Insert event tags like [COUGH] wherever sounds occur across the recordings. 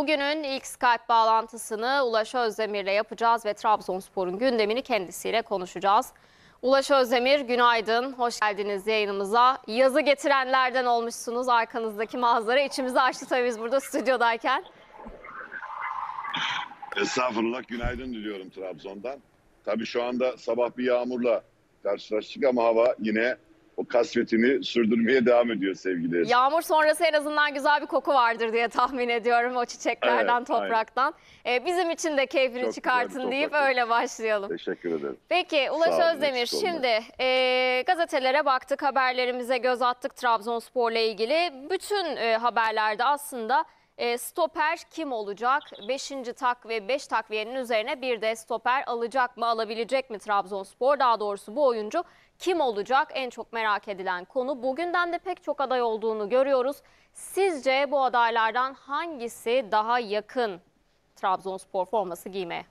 Bugünün ilk Skype bağlantısını Ulaş Özdemir'le yapacağız ve Trabzonspor'un gündemini kendisiyle konuşacağız. Ulaş Özdemir günaydın, hoş geldiniz yayınımıza. Yazı getirenlerden olmuşsunuz arkanızdaki manzara. içimizi açtı tabii biz burada stüdyodayken. Estağfurullah günaydın diliyorum Trabzon'dan. Tabii şu anda sabah bir yağmurla karşılaştık ama hava yine o kasvetini sürdürmeye devam ediyor sevgili. Yağmur sonrası en azından güzel bir koku vardır diye tahmin ediyorum o çiçeklerden, Evet, topraktan. Ee, bizim için de keyfini Çok çıkartın deyip öyle başlayalım. Teşekkür ederim. Peki Ulaş Sağ Özdemir şimdi e, gazetelere baktık haberlerimize göz attık Trabzonspor'la ilgili. Bütün e, haberlerde aslında e, stoper kim olacak? 5. tak ve 5 takviyenin üzerine bir de stoper alacak mı alabilecek mi Trabzonspor? Daha doğrusu bu oyuncu kim olacak? En çok merak edilen konu. Bugünden de pek çok aday olduğunu görüyoruz. Sizce bu adaylardan hangisi daha yakın Trabzonspor forması giymeye?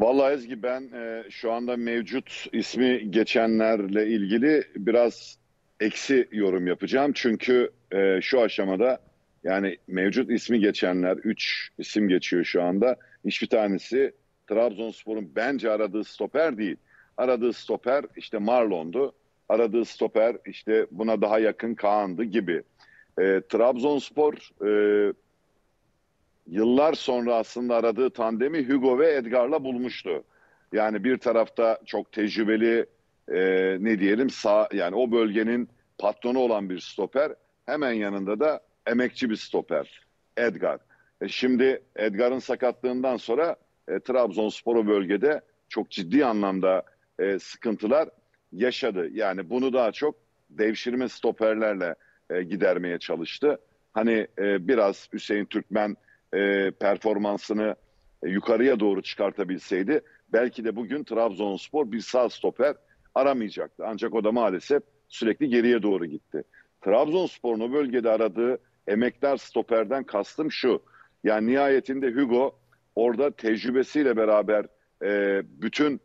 Vallahi Ezgi ben e, şu anda mevcut ismi geçenlerle ilgili biraz eksi yorum yapacağım. Çünkü e, şu aşamada yani mevcut ismi geçenler 3 isim geçiyor şu anda. Hiçbir tanesi Trabzonspor'un bence aradığı stoper değil. Aradığı stoper işte Marlon'du. Aradığı stoper işte buna daha yakın Kaan'dı gibi. E, Trabzonspor e, yıllar sonra aslında aradığı tandemi Hugo ve Edgar'la bulmuştu. Yani bir tarafta çok tecrübeli e, ne diyelim sağ yani o bölgenin patronu olan bir stoper. Hemen yanında da emekçi bir stoper Edgar. E, şimdi Edgar'ın sakatlığından sonra e, Trabzonspor bölgede çok ciddi anlamda e, sıkıntılar yaşadı. Yani bunu daha çok devşirme stoperlerle e, gidermeye çalıştı. Hani e, biraz Hüseyin Türkmen e, performansını e, yukarıya doğru çıkartabilseydi belki de bugün Trabzonspor bir sağ stoper aramayacaktı. Ancak o da maalesef sürekli geriye doğru gitti. Trabzonspor'un o bölgede aradığı emektar stoperden kastım şu. Yani nihayetinde Hugo orada tecrübesiyle beraber e, bütün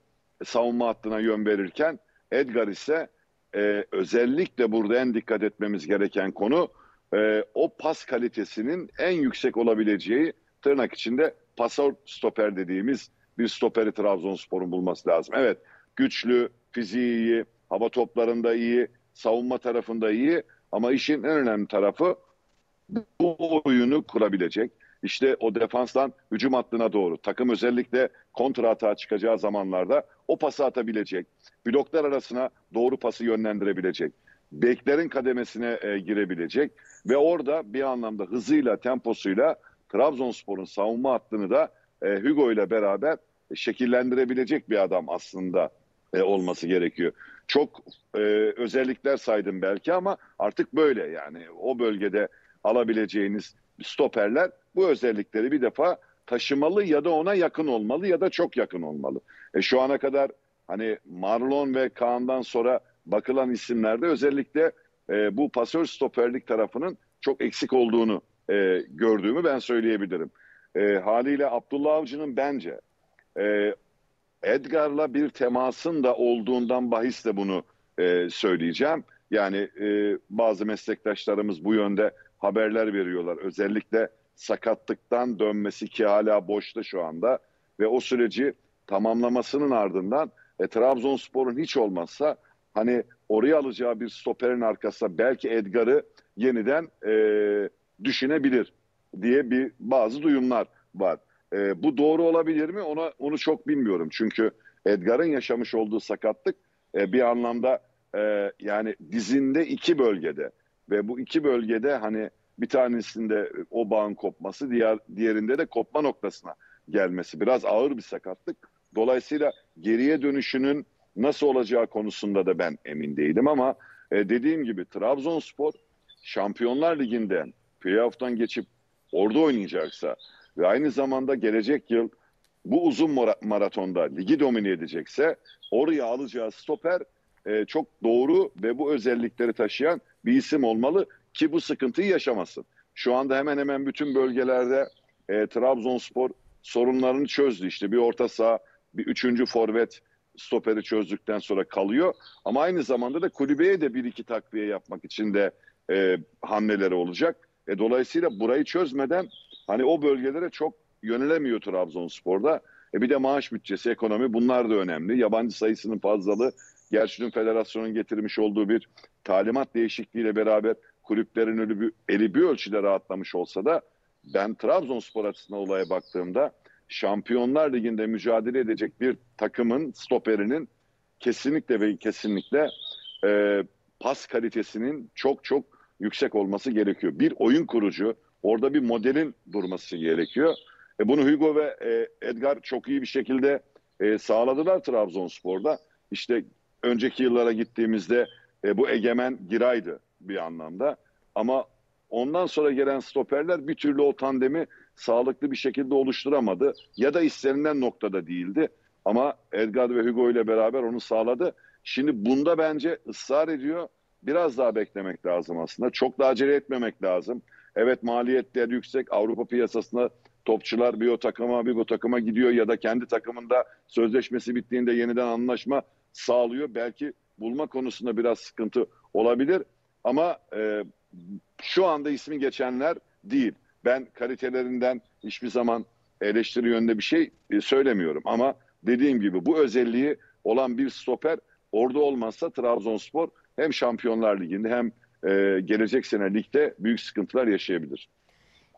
savunma hattına yön verirken Edgar ise e, özellikle burada en dikkat etmemiz gereken konu e, o pas kalitesinin en yüksek olabileceği tırnak içinde pasör stoper dediğimiz bir stoperi Trabzonspor'un bulması lazım. Evet güçlü, fiziği iyi, hava toplarında iyi, savunma tarafında iyi ama işin en önemli tarafı bu oyunu kurabilecek. İşte o defanstan hücum hattına doğru takım özellikle kontra atağa çıkacağı zamanlarda o pası atabilecek. Bloklar arasına doğru pası yönlendirebilecek. Beklerin kademesine e, girebilecek ve orada bir anlamda hızıyla, temposuyla Trabzonspor'un savunma hattını da e, Hugo ile beraber şekillendirebilecek bir adam aslında e, olması gerekiyor. Çok e, özellikler saydım belki ama artık böyle yani o bölgede alabileceğiniz stoperler bu özellikleri bir defa taşımalı ya da ona yakın olmalı ya da çok yakın olmalı. E, şu ana kadar hani Marlon ve Kaan'dan sonra bakılan isimlerde özellikle e, bu pasör stoperlik tarafının çok eksik olduğunu e, gördüğümü ben söyleyebilirim. E, haliyle Abdullah Avcı'nın bence e, Edgar'la bir temasın da olduğundan bahisle bunu e, söyleyeceğim. Yani e, bazı meslektaşlarımız bu yönde haberler veriyorlar. Özellikle sakatlıktan dönmesi ki hala boşta şu anda ve o süreci tamamlamasının ardından e, Trabzonspor'un hiç olmazsa hani oraya alacağı bir stoperin arkasında belki Edgar'ı yeniden e, düşünebilir diye bir bazı duyumlar var. E, bu doğru olabilir mi? Ona onu çok bilmiyorum. Çünkü Edgar'ın yaşamış olduğu sakatlık e, bir anlamda e, yani dizinde iki bölgede ve bu iki bölgede hani bir tanesinde o bağın kopması, diğer diğerinde de kopma noktasına gelmesi biraz ağır bir sakatlık. Dolayısıyla geriye dönüşünün nasıl olacağı konusunda da ben emin değilim ama e, dediğim gibi Trabzonspor Şampiyonlar Ligi'nden playoff'tan geçip orada oynayacaksa ve aynı zamanda gelecek yıl bu uzun mara- maratonda ligi domine edecekse oraya alacağı stoper e, çok doğru ve bu özellikleri taşıyan bir isim olmalı ki bu sıkıntıyı yaşamasın. Şu anda hemen hemen bütün bölgelerde e, Trabzonspor sorunlarını çözdü. İşte bir orta saha, bir üçüncü forvet stoperi çözdükten sonra kalıyor. Ama aynı zamanda da kulübeye de bir iki takviye yapmak için de e, hamleleri olacak. E, dolayısıyla burayı çözmeden hani o bölgelere çok yönelemiyor Trabzonspor'da. E, bir de maaş bütçesi, ekonomi bunlar da önemli. Yabancı sayısının fazlalığı, gerçi dün federasyonun getirmiş olduğu bir talimat değişikliğiyle beraber kulüplerin eli bir, eli bir ölçüde rahatlamış olsa da ben Trabzonspor açısından olaya baktığımda Şampiyonlar Ligi'nde mücadele edecek bir takımın stoperinin kesinlikle ve kesinlikle e, pas kalitesinin çok çok yüksek olması gerekiyor. Bir oyun kurucu, orada bir modelin durması gerekiyor. E, bunu Hugo ve e, Edgar çok iyi bir şekilde e, sağladılar Trabzonspor'da. İşte önceki yıllara gittiğimizde e, bu egemen Giray'dı bir anlamda. Ama ondan sonra gelen stoperler bir türlü o tandemi sağlıklı bir şekilde oluşturamadı. Ya da istenilen noktada değildi. Ama Edgar ve Hugo ile beraber onu sağladı. Şimdi bunda bence ısrar ediyor. Biraz daha beklemek lazım aslında. Çok da acele etmemek lazım. Evet maliyetler yüksek. Avrupa piyasasında topçular bir o takıma bir bu takıma gidiyor ya da kendi takımında sözleşmesi bittiğinde yeniden anlaşma sağlıyor. Belki bulma konusunda biraz sıkıntı olabilir. Ama e, şu anda ismi geçenler değil. Ben kalitelerinden hiçbir zaman eleştiri yönünde bir şey e, söylemiyorum. Ama dediğim gibi bu özelliği olan bir stoper orada olmazsa Trabzonspor hem Şampiyonlar Ligi'nde hem e, gelecek sene ligde büyük sıkıntılar yaşayabilir.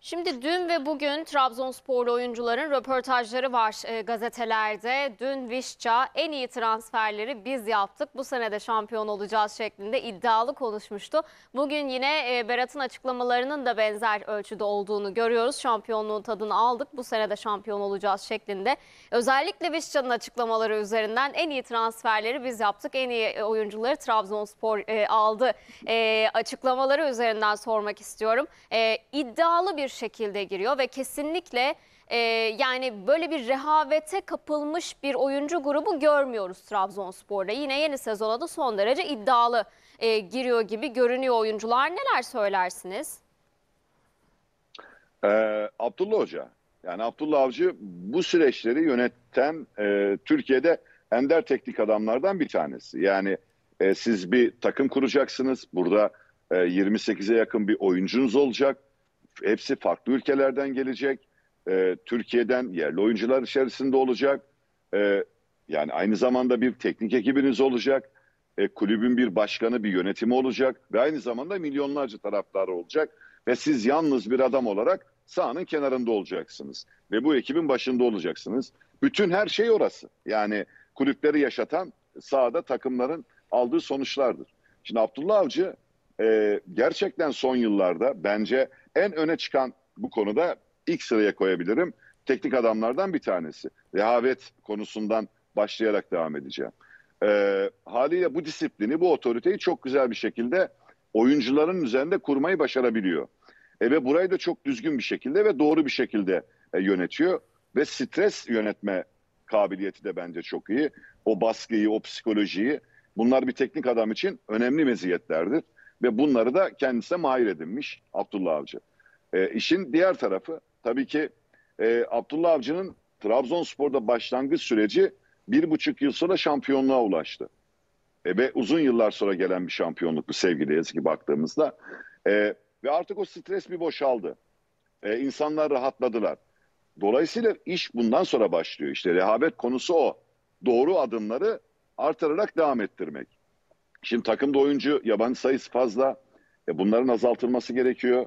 Şimdi dün ve bugün Trabzonsporlu oyuncuların röportajları var e, gazetelerde. Dün Vişça en iyi transferleri biz yaptık. Bu sene de şampiyon olacağız şeklinde iddialı konuşmuştu. Bugün yine e, Berat'ın açıklamalarının da benzer ölçüde olduğunu görüyoruz. Şampiyonluğun tadını aldık. Bu sene de şampiyon olacağız şeklinde. Özellikle Vişça'nın açıklamaları üzerinden en iyi transferleri biz yaptık. En iyi e, oyuncuları Trabzonspor e, aldı. E, açıklamaları üzerinden sormak istiyorum. E, iddialı bir şekilde giriyor ve kesinlikle e, yani böyle bir rehavete kapılmış bir oyuncu grubu görmüyoruz Trabzonspor'da. Yine yeni sezona da son derece iddialı e, giriyor gibi görünüyor oyuncular. Neler söylersiniz? Ee, Abdullah Hoca, yani Abdullah Avcı bu süreçleri yöneten e, Türkiye'de ender teknik adamlardan bir tanesi. Yani e, siz bir takım kuracaksınız. Burada e, 28'e yakın bir oyuncunuz olacak. Hepsi farklı ülkelerden gelecek. E, Türkiye'den yerli oyuncular içerisinde olacak. E, yani aynı zamanda bir teknik ekibiniz olacak. E, kulübün bir başkanı, bir yönetimi olacak. Ve aynı zamanda milyonlarca taraftarı olacak. Ve siz yalnız bir adam olarak sahanın kenarında olacaksınız. Ve bu ekibin başında olacaksınız. Bütün her şey orası. Yani kulüpleri yaşatan sahada takımların aldığı sonuçlardır. Şimdi Abdullah Avcı e, gerçekten son yıllarda bence en öne çıkan bu konuda ilk sıraya koyabilirim. Teknik adamlardan bir tanesi. Rehavet konusundan başlayarak devam edeceğim. E, haliyle bu disiplini, bu otoriteyi çok güzel bir şekilde oyuncuların üzerinde kurmayı başarabiliyor. E, ve burayı da çok düzgün bir şekilde ve doğru bir şekilde e, yönetiyor. Ve stres yönetme kabiliyeti de bence çok iyi. O baskıyı, o psikolojiyi bunlar bir teknik adam için önemli meziyetlerdir. Ve bunları da kendisine mahir edinmiş Abdullah Avcı. E, işin diğer tarafı tabii ki e, Abdullah Avcı'nın Trabzonspor'da başlangıç süreci bir buçuk yıl sonra şampiyonluğa ulaştı. E, ve uzun yıllar sonra gelen bir şampiyonluk bu sevgili Ezgi baktığımızda. E, ve artık o stres bir boşaldı. E, insanlar rahatladılar. Dolayısıyla iş bundan sonra başlıyor. İşte rehavet konusu o. Doğru adımları artırarak devam ettirmek. Şimdi takımda oyuncu yabancı sayısı fazla. E, bunların azaltılması gerekiyor.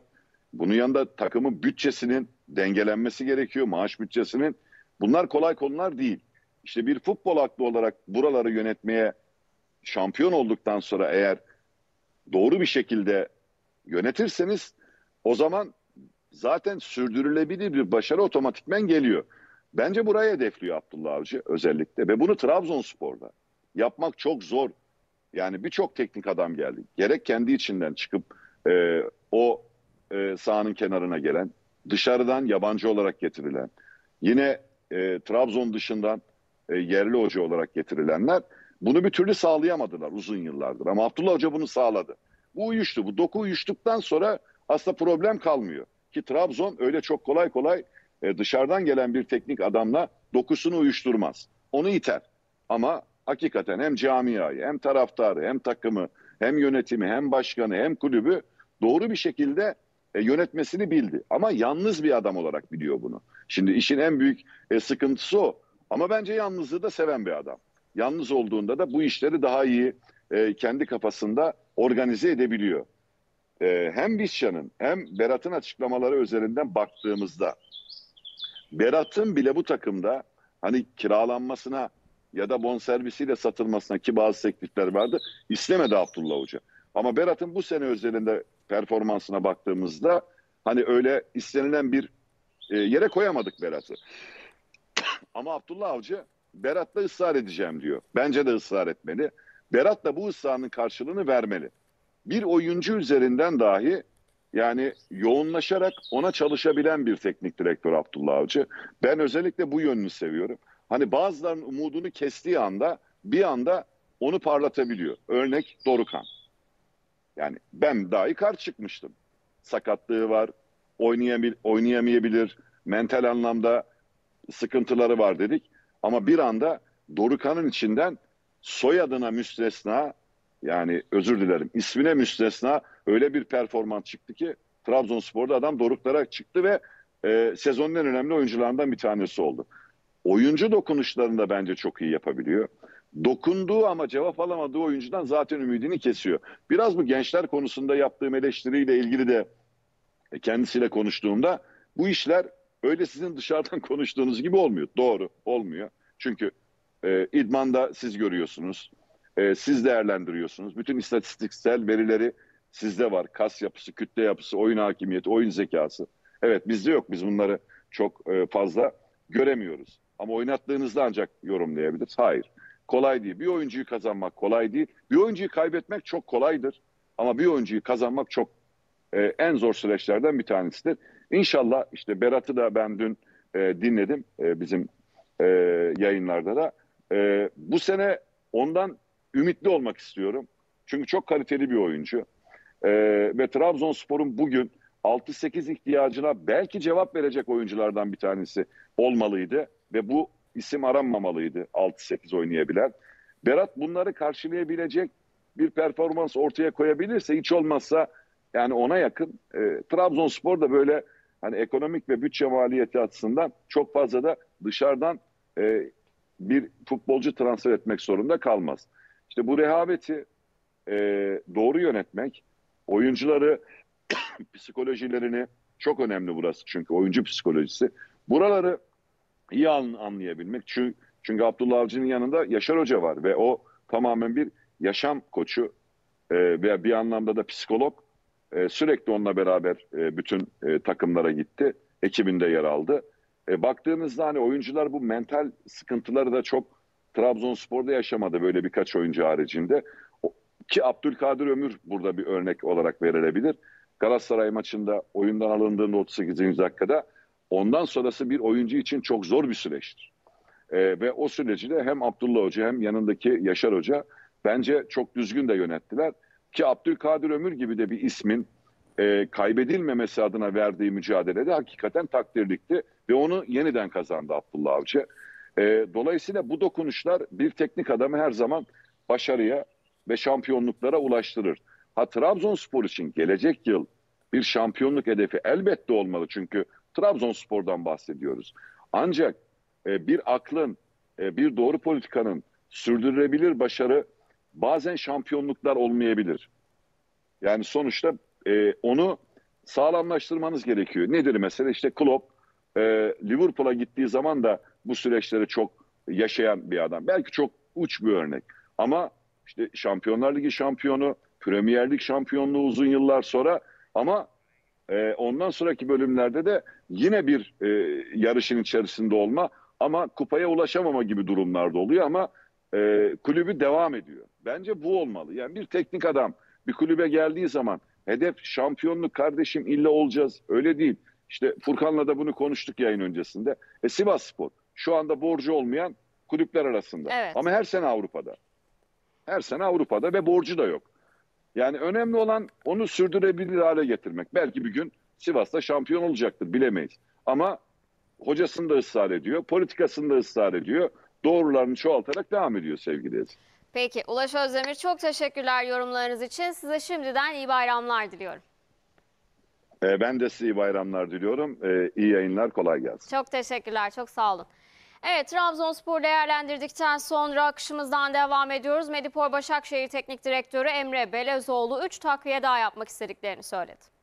Bunun yanında takımın bütçesinin dengelenmesi gerekiyor. Maaş bütçesinin. Bunlar kolay konular değil. İşte bir futbol aklı olarak buraları yönetmeye şampiyon olduktan sonra eğer doğru bir şekilde yönetirseniz o zaman zaten sürdürülebilir bir başarı otomatikmen geliyor. Bence buraya hedefliyor Abdullah Avcı özellikle ve bunu Trabzonspor'da yapmak çok zor. Yani birçok teknik adam geldi. Gerek kendi içinden çıkıp e, o e, sahanın kenarına gelen, dışarıdan yabancı olarak getirilen, yine e, Trabzon dışından e, yerli hoca olarak getirilenler bunu bir türlü sağlayamadılar uzun yıllardır. Ama Abdullah Hoca bunu sağladı. Bu uyuştu. Bu doku uyuştuktan sonra aslında problem kalmıyor. Ki Trabzon öyle çok kolay kolay e, dışarıdan gelen bir teknik adamla dokusunu uyuşturmaz. Onu iter. Ama hakikaten hem camiayı hem taraftarı hem takımı hem yönetimi hem başkanı hem kulübü doğru bir şekilde e, yönetmesini bildi. Ama yalnız bir adam olarak biliyor bunu. Şimdi işin en büyük e, sıkıntısı o. Ama bence yalnızlığı da seven bir adam. Yalnız olduğunda da bu işleri daha iyi e, kendi kafasında organize edebiliyor. E, hem Vişça'nın hem Berat'ın açıklamaları üzerinden baktığımızda Berat'ın bile bu takımda hani kiralanmasına ya da bonservisiyle satılmasına ki bazı teklifler vardı istemedi Abdullah Hoca. Ama Berat'ın bu sene özelinde performansına baktığımızda hani öyle istenilen bir e, yere koyamadık Berat'ı. Ama Abdullah Avcı Berat'la ısrar edeceğim diyor. Bence de ısrar etmeli. Berat da bu ısrarının karşılığını vermeli. Bir oyuncu üzerinden dahi yani yoğunlaşarak ona çalışabilen bir teknik direktör Abdullah Avcı. Ben özellikle bu yönünü seviyorum. Hani bazılarının umudunu kestiği anda bir anda onu parlatabiliyor. Örnek Dorukan. Yani ben dahi karşı çıkmıştım. Sakatlığı var, oynayabil, oynayamayabilir, mental anlamda sıkıntıları var dedik. Ama bir anda Dorukan'ın içinden soyadına müstesna yani özür dilerim ismine müstesna öyle bir performans çıktı ki Trabzonspor'da adam doruklara çıktı ve e, sezonun en önemli oyuncularından bir tanesi oldu. Oyuncu dokunuşlarını da bence çok iyi yapabiliyor. Dokunduğu ama cevap alamadığı oyuncudan zaten ümidini kesiyor. Biraz bu gençler konusunda yaptığım eleştiriyle ilgili de kendisiyle konuştuğumda bu işler öyle sizin dışarıdan [LAUGHS] konuştuğunuz gibi olmuyor. Doğru olmuyor. Çünkü e, idmanda siz görüyorsunuz. E, siz değerlendiriyorsunuz. Bütün istatistiksel verileri sizde var. Kas yapısı, kütle yapısı, oyun hakimiyeti, oyun zekası. Evet bizde yok. Biz bunları çok e, fazla göremiyoruz. Ama oynattığınızda ancak yorumlayabiliriz. Hayır. Kolay değil. Bir oyuncuyu kazanmak kolay değil. Bir oyuncuyu kaybetmek çok kolaydır. Ama bir oyuncuyu kazanmak çok e, en zor süreçlerden bir tanesidir. İnşallah işte Berat'ı da ben dün e, dinledim e, bizim e, yayınlarda da. E, bu sene ondan ümitli olmak istiyorum. Çünkü çok kaliteli bir oyuncu. E, ve Trabzonspor'un bugün 6-8 ihtiyacına belki cevap verecek oyunculardan bir tanesi olmalıydı. Ve bu isim aranmamalıydı 6-8 oynayabilen. Berat bunları karşılayabilecek bir performans ortaya koyabilirse hiç olmazsa yani ona yakın e, Trabzonspor da böyle hani ekonomik ve bütçe maliyeti açısından çok fazla da dışarıdan e, bir futbolcu transfer etmek zorunda kalmaz. İşte bu rehaveti e, doğru yönetmek, oyuncuları [COUGHS] psikolojilerini çok önemli burası çünkü oyuncu psikolojisi. Buraları iyi an, anlayabilmek. Çünkü, çünkü Abdullah Avcı'nın yanında Yaşar Hoca var ve o tamamen bir yaşam koçu e, ve bir anlamda da psikolog. E, sürekli onunla beraber e, bütün e, takımlara gitti. Ekibinde yer aldı. E, baktığınızda hani oyuncular bu mental sıkıntıları da çok Trabzonspor'da yaşamadı böyle birkaç oyuncu haricinde. Ki Abdülkadir Ömür burada bir örnek olarak verilebilir. Galatasaray maçında oyundan alındığında 38. dakikada ondan sonrası bir oyuncu için çok zor bir süreçtir. E, ve o süreci de hem Abdullah Hoca hem yanındaki Yaşar Hoca bence çok düzgün de yönettiler. Ki Abdülkadir Ömür gibi de bir ismin e, kaybedilmemesi adına verdiği mücadelede hakikaten takdirlikti. Ve onu yeniden kazandı Abdullah Avcı. E, dolayısıyla bu dokunuşlar bir teknik adamı her zaman başarıya ve şampiyonluklara ulaştırır. Ha Trabzonspor için gelecek yıl bir şampiyonluk hedefi elbette olmalı. Çünkü Trabzonspor'dan bahsediyoruz. Ancak e, bir aklın, e, bir doğru politikanın sürdürülebilir başarı bazen şampiyonluklar olmayabilir. Yani sonuçta e, onu sağlamlaştırmanız gerekiyor. Nedir mesela? İşte Klopp e, Liverpool'a gittiği zaman da bu süreçleri çok yaşayan bir adam. Belki çok uç bir örnek. Ama işte Şampiyonlar Ligi şampiyonu, Premier Lig şampiyonluğu uzun yıllar sonra ama e, ondan sonraki bölümlerde de yine bir e, yarışın içerisinde olma ama kupaya ulaşamama gibi durumlarda oluyor ama e, kulübü devam ediyor. Bence bu olmalı. Yani bir teknik adam bir kulübe geldiği zaman hedef şampiyonluk kardeşim illa olacağız. Öyle değil. İşte Furkan'la da bunu konuştuk yayın öncesinde. E Sivas Spor şu anda borcu olmayan kulüpler arasında. Evet. Ama her sene Avrupa'da. Her sene Avrupa'da ve borcu da yok. Yani önemli olan onu sürdürebilir hale getirmek. Belki bir gün Sivas'ta şampiyon olacaktır bilemeyiz. Ama hocasını da ısrar ediyor, politikasını da ısrar ediyor. Doğrularını çoğaltarak devam ediyor sevgili Ezgi. Peki Ulaş Özdemir çok teşekkürler yorumlarınız için. Size şimdiden iyi bayramlar diliyorum. E, ben de size iyi bayramlar diliyorum. E, iyi yayınlar, kolay gelsin. Çok teşekkürler, çok sağ olun. Evet, Trabzonspor değerlendirdikten sonra akışımızdan devam ediyoruz. Medipol Başakşehir Teknik Direktörü Emre Belezoğlu 3 takviye daha yapmak istediklerini söyledi.